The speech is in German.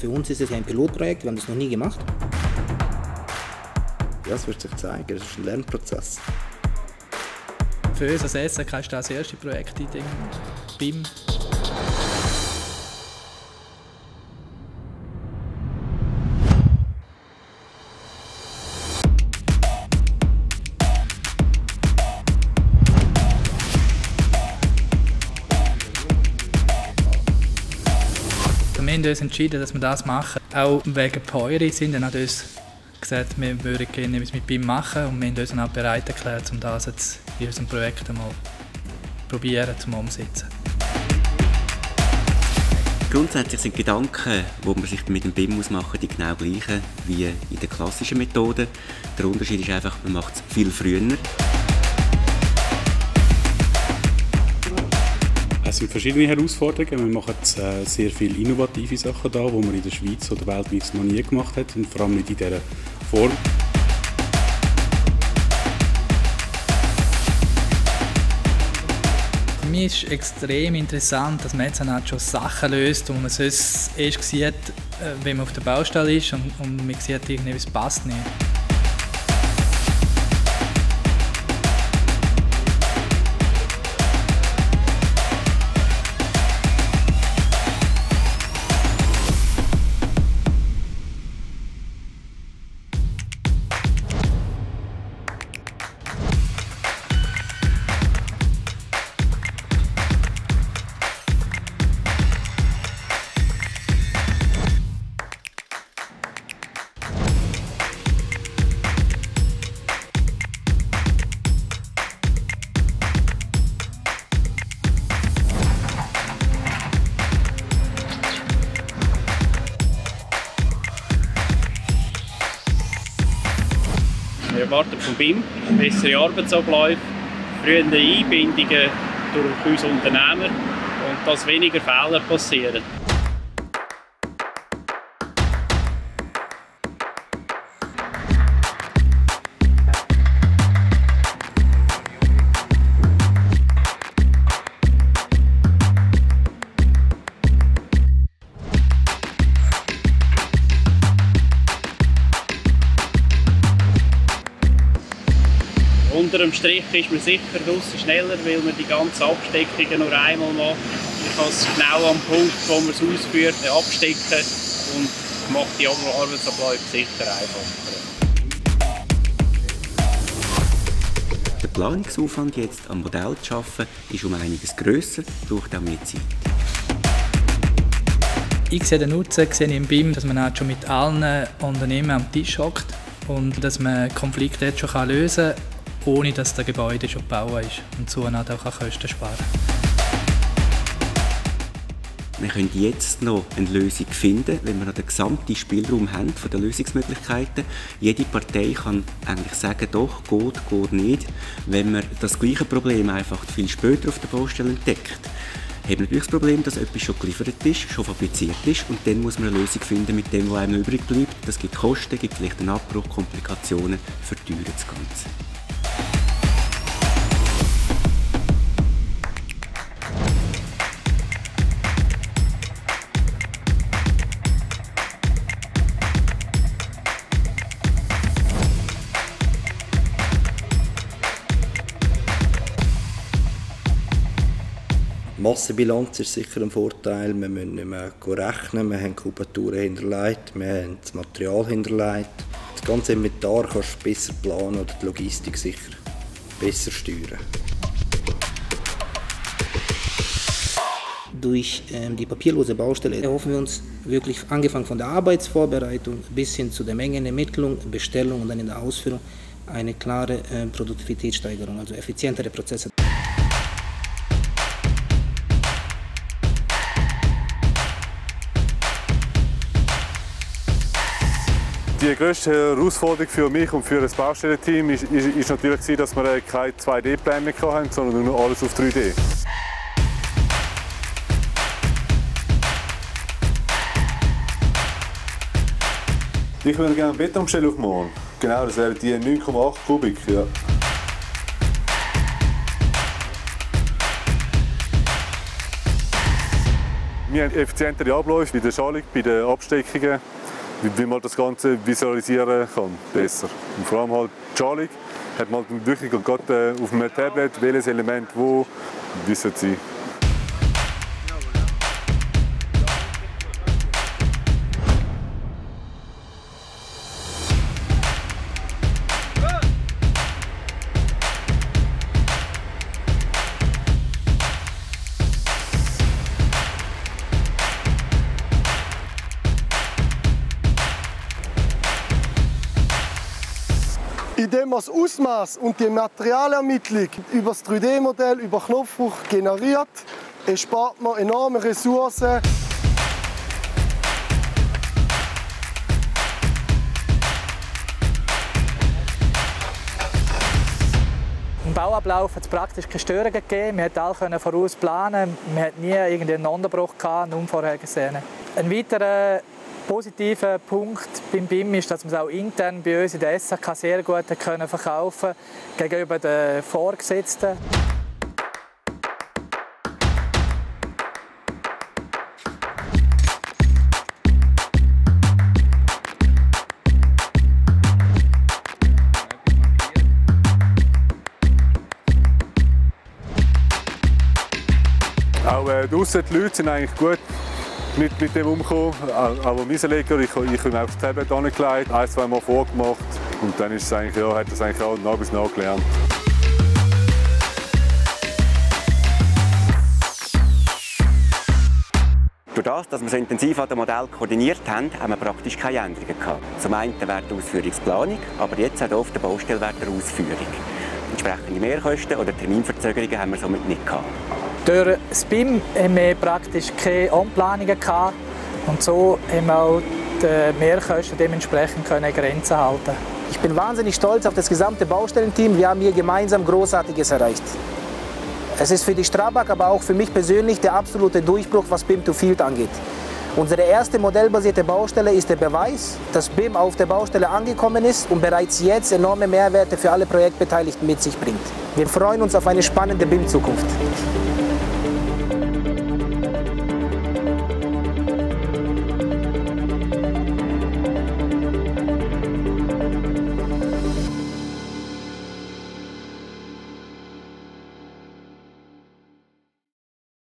Für uns ist es ein Pilotprojekt, wir haben das noch nie gemacht. Ja, es wird sich zeigen, es ist ein Lernprozess. Für uns als SRK ist das, das erste Projekt in dem BIM. Wir haben uns entschieden, dass wir das machen. Auch wegen Peuri sind dann uns gesagt, wir würden gerne etwas mit BIM machen und wir haben uns dann auch bereit erklärt, um das jetzt in unserem Projekt einmal probieren zu umsetzen. Grundsätzlich sind die Gedanken, die man sich mit dem BIM machen muss, genau gleichen wie in der klassischen Methode. Der Unterschied ist einfach, man macht es viel früher. Es sind verschiedene Herausforderungen. Wir machen äh, sehr viele innovative Sachen da, die man in der Schweiz oder weltweit noch nie gemacht hat und vor allem nicht in dieser Form. Für mich ist es extrem interessant, dass man jetzt halt schon Sachen löst, wo man sonst erst sieht, äh, wenn man auf der Baustelle ist und, und man sieht, irgendetwas passt nicht. Erwarten vom BIM bessere Arbeitsabläufe, frühere Einbindungen durch uns Unternehmer und dass weniger Fehler passieren. Unter dem Strich ist man sicher draussen schneller, weil man die ganzen Absteckungen nur einmal macht. Man kann es genau am Punkt, wo man es ausführt, abstecken und macht die Arbeitsabläufe sicher einfacher. Der Planungsaufwand jetzt am Modell zu arbeiten, ist um einiges grösser, braucht auch mehr Zeit. Ich sehe den Nutzen sehe ich im BIM, dass man halt schon mit allen Unternehmen am Tisch hockt und dass man Konflikte jetzt schon lösen kann, ohne dass das Gebäude schon gebaut ist und so auch Kosten sparen Wir können jetzt noch eine Lösung finden, wenn wir noch den gesamten Spielraum haben von den Lösungsmöglichkeiten. Jede Partei kann eigentlich sagen, doch, geht, geht nicht. Wenn man das gleiche Problem einfach viel später auf der Baustelle entdeckt, hat man natürlich das Problem, dass etwas schon geliefert ist, schon fabriziert ist und dann muss man eine Lösung finden mit dem, was einem übrig bleibt. Das gibt Kosten, gibt vielleicht einen Abbruch, Komplikationen, verteuert das Ganze. Massenbilanz ist sicher ein Vorteil. Wir müssen nicht mehr rechnen, wir haben Kubaturen hinterlegt, wir haben das Material hinterlegt. Das ganze Inventar kannst du besser planen oder die Logistik sicher besser steuern. Durch ähm, die papierlose Baustelle erhoffen wir uns wirklich angefangen von der Arbeitsvorbereitung bis hin zu der Mengenermittlung, Bestellung und dann in der Ausführung eine klare äh, Produktivitätssteigerung, also effizientere Prozesse. Die grösste Herausforderung für mich und für das Baustellenteam ist, ist, ist natürlich, dass wir keine 2D-Pläne mehr haben, sondern nur alles auf 3D. Ich würde gerne eine Betonstelle aufmachen. Genau, das wären die 9,8 Kubik. Ja. Wir haben effizientere Abläufe bei der Schalung, bei den Absteckungen, wie man das Ganze visualisieren kann, besser. Und vor allem halt die Schalung hat man wirklich gerade auf einem Tablet, welches Element wo, wie es Indem man das Ausmaß und die Materialermittlung über das 3D-Modell, über Knopfdruck generiert, erspart man enorme Ressourcen. Im Bauablauf hat es praktisch keine Störungen gegeben. Wir konnten alles voraus planen. Wir hatten nie einen Unterbruch, einen unvorhergesehenen. Ein weiterer positiver Punkt beim BIM ist, dass wir es auch intern bei uns in der SAK sehr gut können verkaufen gegenüber den Vorgesetzten. Auch äh, draussen, die Leute sind eigentlich gut mit, mit dem umgekommen. Auch Miesenleger, ich, ich habe auf das Tablet angelegt, ein, zwei Mal vorgemacht und dann ist es eigentlich, ja, hat das eigentlich auch nach bis nach gelernt. Durch das, dass wir so intensiv an dem Modell koordiniert haben, haben wir praktisch keine Änderungen gehabt. Zum einen während der Ausführungsplanung, aber jetzt auch auf der Baustelle der Ausführung. Entsprechende Mehrkosten oder Terminverzögerungen haben wir somit nicht gehabt. Durch das BIM haben wir praktisch keine Anplanungen gehabt und so haben wir auch die Mehrkosten dementsprechend können Grenzen halten. Ich bin wahnsinnig stolz auf das gesamte Baustellenteam. Wir haben hier gemeinsam Großartiges erreicht. Es ist für die Strabag, aber auch für mich persönlich der absolute Durchbruch, was BIM to Field angeht. Unsere erste modellbasierte Baustelle ist der Beweis, dass BIM auf der Baustelle angekommen ist und bereits jetzt enorme Mehrwerte für alle Projektbeteiligten mit sich bringt. Wir freuen uns auf eine spannende BIM-Zukunft.